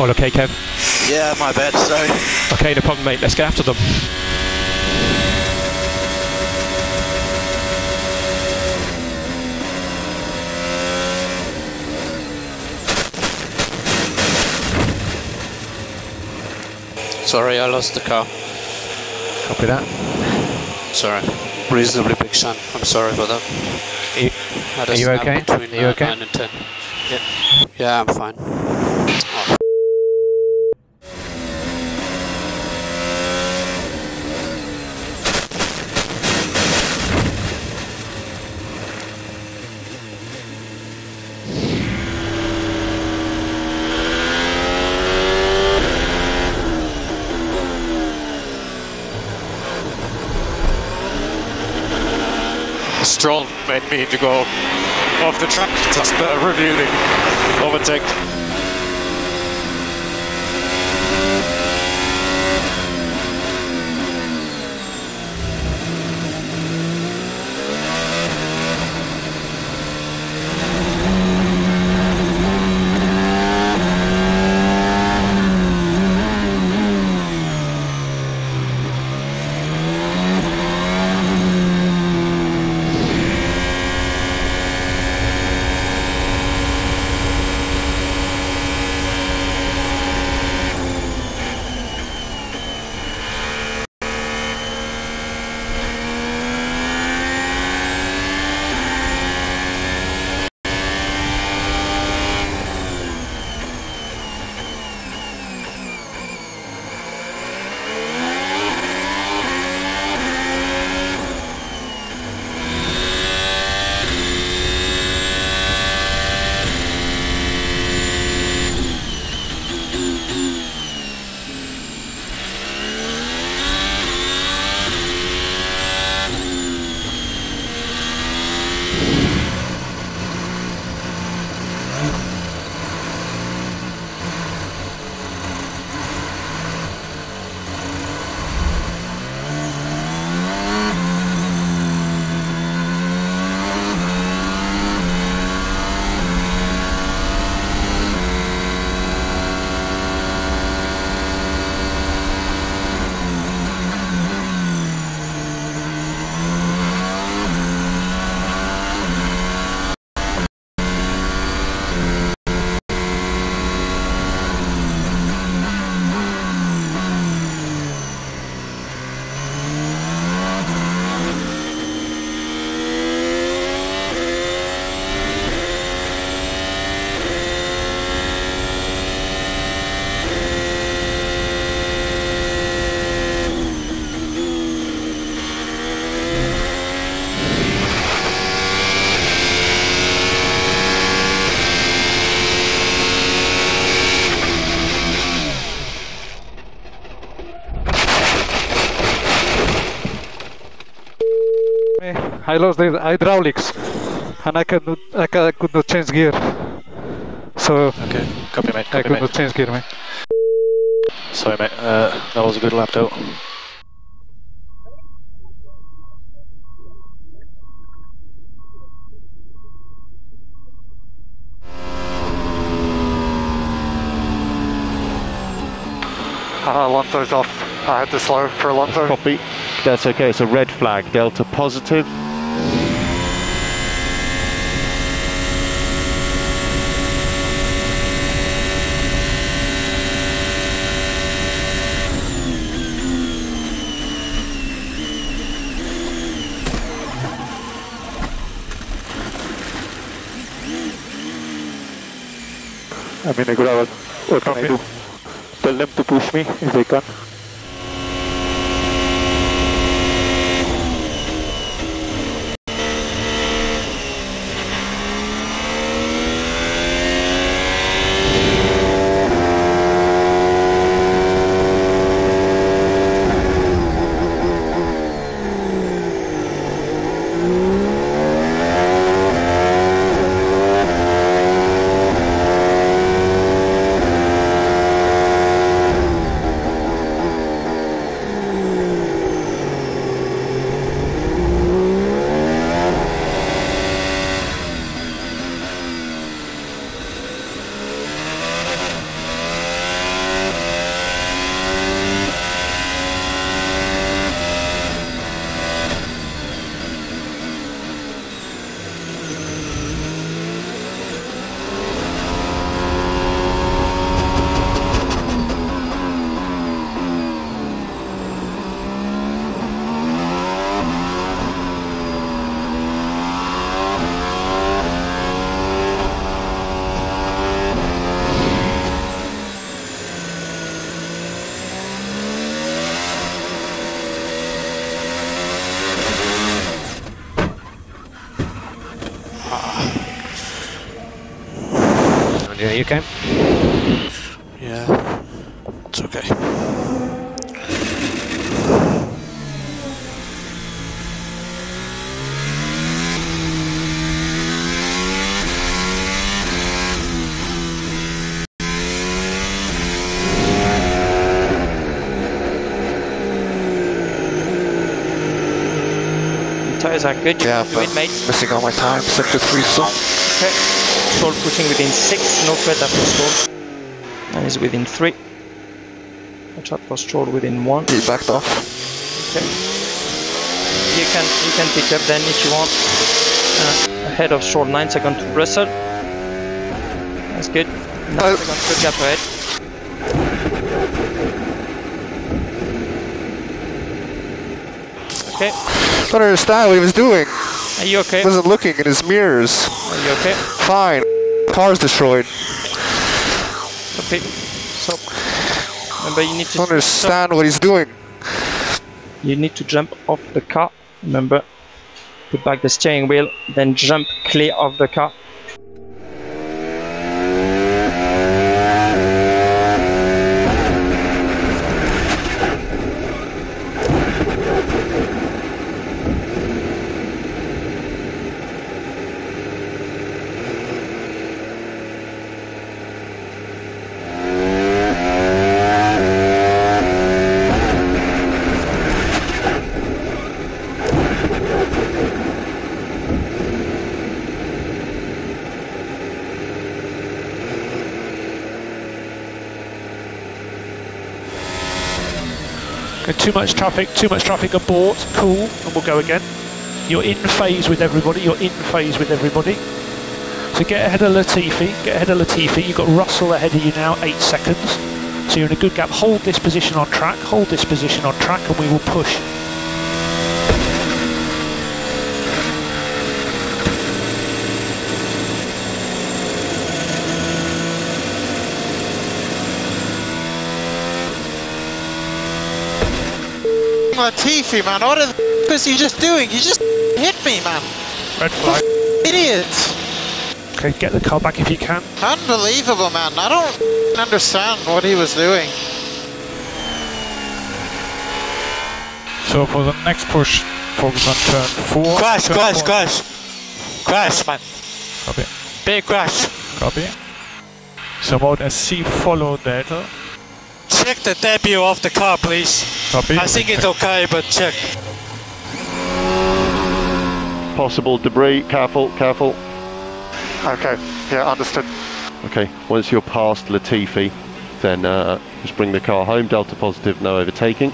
All okay, Kev? Yeah, my bad, sorry. Okay, no problem, mate. Let's get after them. Sorry, I lost the car. Copy that. Sorry. Reasonably big shunt. I'm sorry about that. Are you, Had a are you okay? Between, Are you uh, okay? 9 and 10. Yeah. Yeah, I'm fine. Stroll made me to go off the track. That's better uh, reviewing. Overtake. I lost the hydraulics and I could not, I ca- could not change gear. So Okay, copy mate, I copy could mate. not change gear, mate. Sorry mate, uh, that was a good lap out. Uh, Alonso's off. I had to slow for Alonso. Copy. That's okay. It's a red flag. Delta positive. I mean, I could have, what can I do? Tell them to push me if they can. Yeah, you came? Yeah, it's okay. Are good. You Yeah, can do but it, mate. missing all my time. Sector 3 zone. Okay. Stroll pushing within six. No threat after Stroll. And he's within three. Watch out for Stroll within one. He backed off. Okay. You can you can pick up then if you want. Uh, ahead of Stroll, nine seconds to Russell. That's good. Nine Oh. seconds good gap ahead. Okay. Don't understand what he was doing. Are you okay? He wasn't looking in his mirrors. Are you okay? Fine. Car's destroyed. Okay. So remember you need to Don't understand what he's doing. you need to jump off the car. Remember, put back the steering wheel, then jump clear of the car. Too much traffic, too much traffic abort. Cool, and we'll go again. You're in phase with everybody. You're in phase with everybody. So get ahead of Latifi. Get ahead of Latifi. You've got Russell ahead of you now, eight seconds. So you're in a good gap. Hold this position on track. Hold this position on track, and we will push. Latifi, man, what the f is he just doing? He just hit me, man. Red flag. Idiot. Okay, get the car back if you can. Unbelievable, man. I don't understand what he was doing. So for the next push, focus on turn four. Crash, turn crash, one. crash. Crash, man. Copy. Big crash. Copy. So mode SC follow data. Check the debut of the car, please. Copy. I think it's okay, but check. Possible debris. Careful, careful. Okay. Yeah, understood. Okay, once you're past Latifi, then uh, just bring the car home. Delta positive, no overtaking.